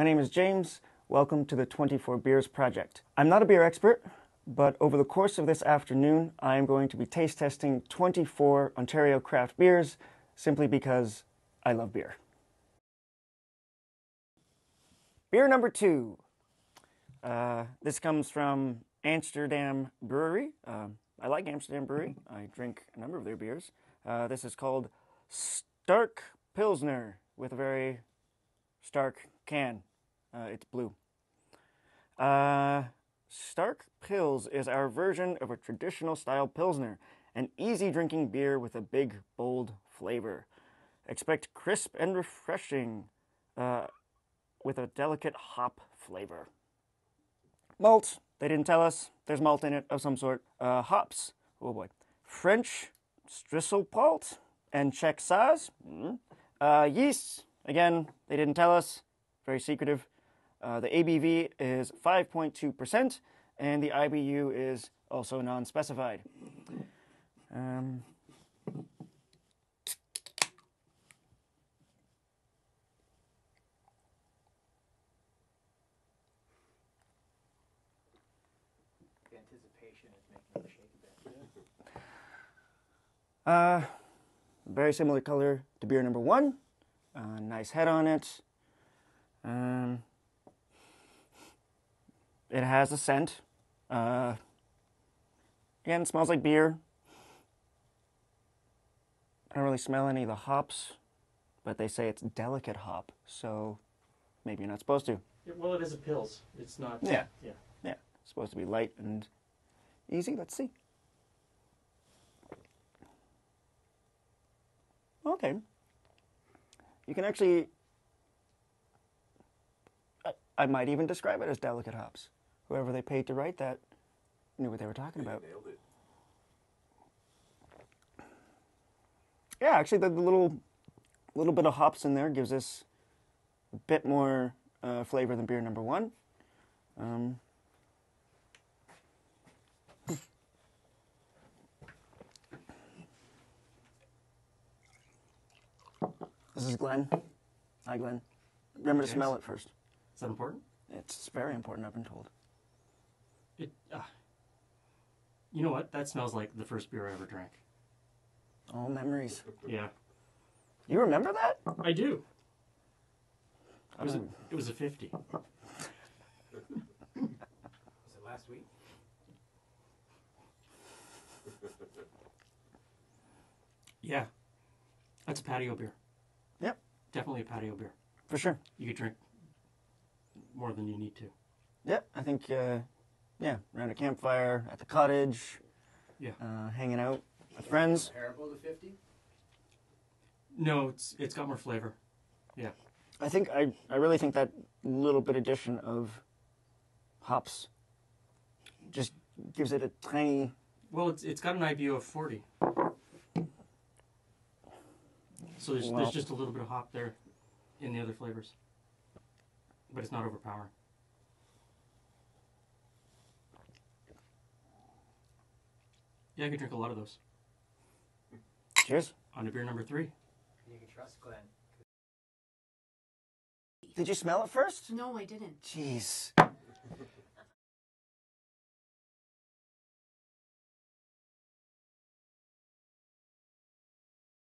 My name is James. Welcome to the 24 Beers Project. I'm not a beer expert, but over the course of this afternoon, I am going to be taste testing 24 Ontario craft beers simply because I love beer. Beer number two. Uh, this comes from Amsterdam Brewery. Um, I like Amsterdam Brewery. I drink a number of their beers. Uh, this is called Starke Pilsner with a very stark can. Uh, it's blue. Uh, Starke Pils is our version of a traditional style Pilsner, an easy drinking beer with a big, bold flavor. Expect crisp and refreshing uh, with a delicate hop flavor. Malt, they didn't tell us. There's malt in it of some sort. Uh, hops, oh boy. French Strisselpalt and Czech Saaz. Mm. Uh, yeast, again, they didn't tell us. Very secretive. Uh, the ABV is 5.2%, and the IBU is also non specified. Um, The anticipation is making me shake a bit. Uh, very similar color to beer number one. Uh, nice head on it. Um, it has a scent. Uh, again, it smells like beer. I don't really smell any of the hops, but they say it's delicate hop, so maybe you're not supposed to. Yeah, well, it is a Pils. It's not. Yeah. Yeah. Yeah, it's supposed to be light and easy. Let's see. Okay. You can actually. I, I might even describe it as delicate hops. Whoever they paid to write that knew what they were talking about. Nailed it. Yeah, actually, the, the little little bit of hops in there gives us a bit more uh, flavor than beer number one. Um, this is Glen. Hi, Glen. Remember to James. smell it first. Is that important? It's very important, I've been told. It. Uh, you know what? That smells like the first beer I ever drank. All memories. Yeah, You remember that? I do. It was a, Um, it was a fifty. Was it last week? Yeah, that's a patio beer. Yep, Definitely a patio beer. for sure. You could drink more than you need to. Yep, I think, uh, yeah, around a campfire, at the cottage, Yeah. uh, hanging out with friends. Comparable to 50? No, it's it's got more flavor. Yeah. I think I, I really think that little bit addition of hops just gives it a tiny. Well, it's it's got an IBU of forty. So there's Well- there's just a little bit of hop there, in the other flavors. But it's not overpowering. Yeah, I could drink a lot of those. Cheers. On to beer number three. You can trust Glen. Did you smell it first? No, I didn't. Jeez.